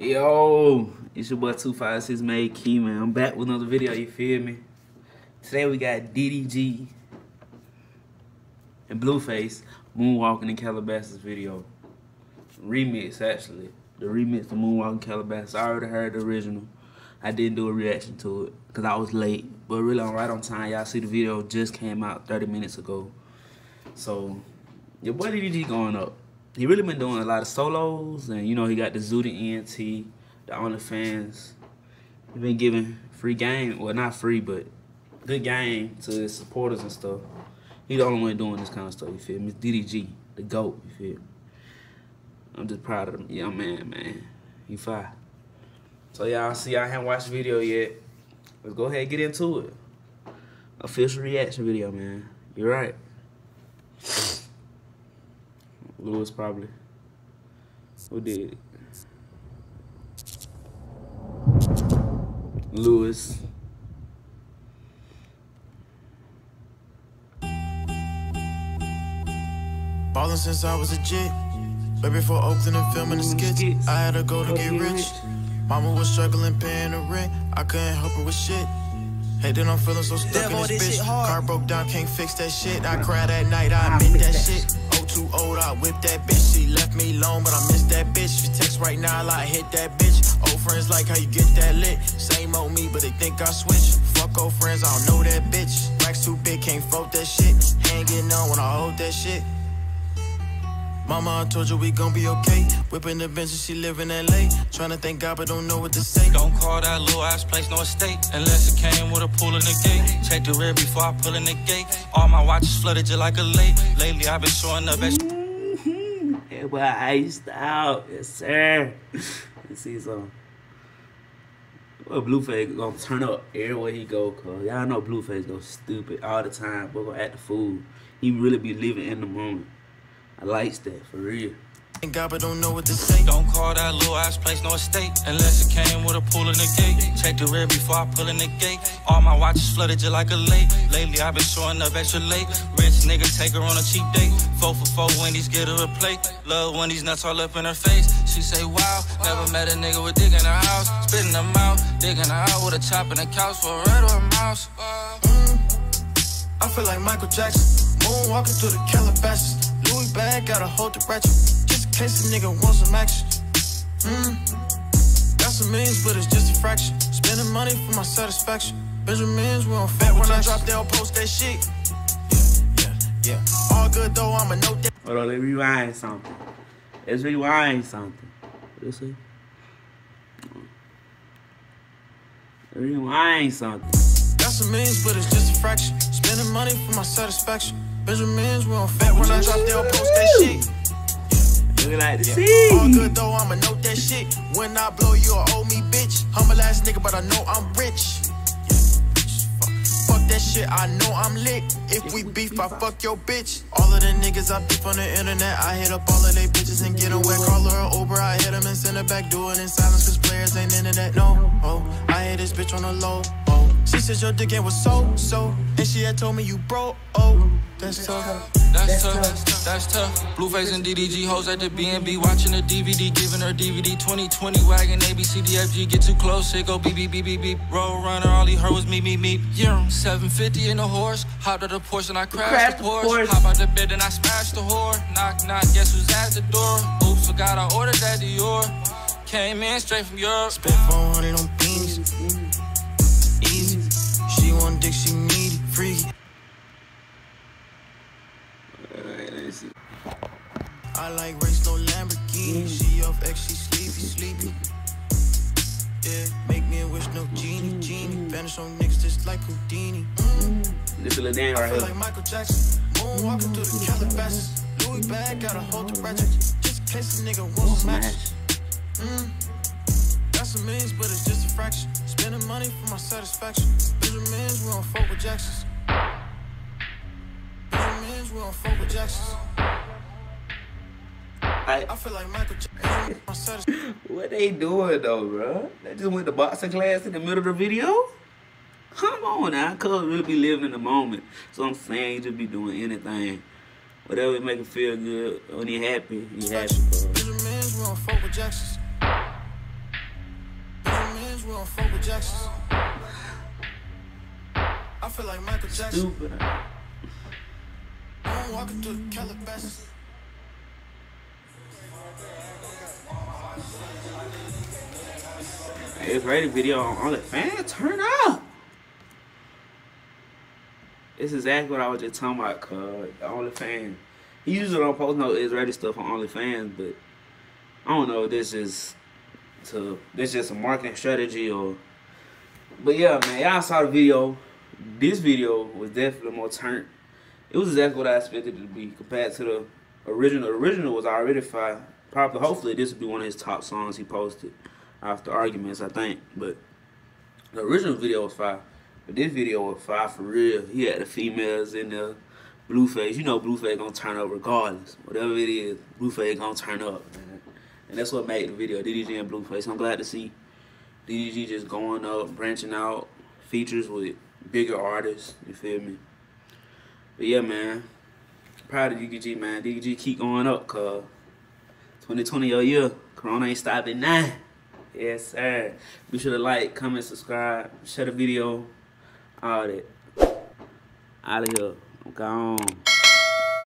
Yo, it's your boy 256 Made Key, man. I'm back with another video, you feel me? Today we got DDG and Blueface Moonwalking in Calabasas video. Remix, actually. The remix of Moonwalking Calabasas. I already heard the original. I didn't do a reaction to it because I was late. But really, I'm right on time. Y'all see the video just came out 30 minutes ago. So, your boy DDG going up he really been doing a lot of solos, and you know he got the Zooty ENT, the OnlyFans. He been giving free game, well not free, but good game to his supporters and stuff. He the only one doing this kind of stuff. You feel me? DDG, the goat. You feel me? I'm just proud of him, young man, man. He fine. So y'all see, I haven't watched the video yet. Let's go ahead and get into it. Official reaction video, man. You're right. Lewis probably. Who did? it? Lewis. Ballin' since I was a jit. Right before Oakland and filming the skits, I had to go to get rich. Mama was struggling paying the rent. I couldn't help her with shit. Hey, then I'm feeling so stuck in this bitch. Car broke down, can't fix that shit. I cried at night, I admit that shit too old, I whip that bitch. She left me alone, but I miss that bitch. She text right now, I like hit that bitch. Old friends like how you get that lit. Same old me, but they think I switch. Fuck old friends, I don't know that bitch. Mama, I told you we gon' be okay. Whipping the Benz and she live in LA. Trying to thank God, but don't know what to say. Don't call that little ass place no estate. Unless it came with a pool in the gate. Check the rear before I pull in the gate. All my watches flooded just like a lake. Lately, I've been showing up at. Yeah, but iced out. Yes, sir. Let's see some. Well, Blueface gonna turn up everywhere he go, cause y'all know Blueface go stupid all the time, but gonna act the fool. He really be living in the moment. I likes that for real. God, but don't know what to say. Don't call that little ass place no estate. Unless it came with a pool in the gate. Check the rear before I pull in the gate. All my watches flooded just like a lake. Lately, I've been showing up extra late. Rich nigga take her on a cheap date. Four for four Wendy's, get her a plate. Love when these nuts all up in her face. She say, wow, never met a nigga with dick in her house. Spitting them out, digging her out with a chop in the couch for a red or a mouse. Mm, I feel like Michael Jackson. Moonwalking through the Calabasas. Louis bag, gotta hold the ratchet. Just in case a nigga wants some action. Mm. Got some millions, but it's just a fraction. Spending money for my satisfaction. Benjamins, we don't fat when I drop, they'll post that shit. Yeah, yeah, yeah. All good though, I'ma note that. Hold on, let's rewind something. Let's rewind something. Let's see. Rewind something. Got some millions, but it's just a fraction. Spending money for my satisfaction. We don't fat when I drop, they'll post that shit. We like to Yeah. All good though, I'ma note that shit. When I blow, you'll owe me, bitch. Humble ass nigga, but I know I'm rich. Yeah. Fuck, fuck that shit, I know I'm lit. If we beef, I fuck your bitch. All of the niggas I beef on the internet, I hit up all of they bitches and get away. Call her Uber, I hit them and send her back. Do it in silence, cause players ain't into that. No, oh, I hit this bitch on the low. Oh, she said your dick game was so, so. And she had told me you broke. Oh, that's tough. That's tough, that's tough. Blueface and DDG hoes at the BNB watching the DVD, giving her DVD 2020 wagon ABCDFG. Get too close, it go beep beep beep beep beep. Road runner, all he heard was me me me. Yeah, 750 in the horse. Hopped out the Porsche and I crashed, crashed the the Porsche. Porsche. Hop out the bed and I smashed the whore. Knock knock, guess who's at the door? Oops, forgot I ordered that Dior. Came in straight from Europe. Spent 400 on I like race, no Lamborghini. She off X, she sleepy, sleepy. Yeah, make me a wish, no genie, genie. Vanish on niggas just like Houdini. Mm. This little dance I right here. like Michael Jackson. Moonwalking through the Calabasas. Louis bag, gotta hold the ratchet. Just in case a nigga wants some action. Smash. Mm. Got some millions, but it's just a fraction. Spending money for my satisfaction. Benjamins, we don't fuck with Jacksons. Benjamins, we don't fuck with Jacksons. I, I feel like Michael Jackson. My satisfaction. what they doing though, bro? They just went to boxing class in the middle of the video? Come on now, cuz really be living in the moment. So I'm saying you just be doing anything. Whatever make you feel good. When you happy, you happy, cuz. Benjamins, we don't fuck with Jacksons. Jordans, we don't fuck with Jacksons. I feel like Michael Jackson. Stupid. I'm walking through the Calabasas. It's ready video on OnlyFans. Turn up. It's exactly what I was just talking about, cuz. OnlyFans. He usually don't post no is Israeli stuff on OnlyFans, but I don't know this is to this just a marketing strategy or but yeah man, y'all saw the video. This video was definitely more turned. It was exactly what I expected it to be compared to the original. The original was already fire. Probably hopefully this would be one of his top songs he posted after arguments, I think. But the original video was fire. But this video was fire for real. He had the females in there. Blueface, you know Blueface gonna turn up regardless. Whatever it is, Blueface gonna turn up, man. And that's what made the video, DDG and Blueface. I'm glad to see DDG just going up, branching out, features with bigger artists, you feel me? But yeah, man. Proud of DDG, man. DDG keep going up, cuz 2020 your year. Corona ain't stopping now. Yes, sir. Be sure to like, comment, subscribe, share the video, all that. Out of here. I'm gone.